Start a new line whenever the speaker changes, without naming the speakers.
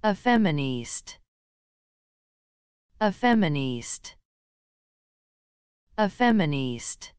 A feminist. A feminist. A feminist.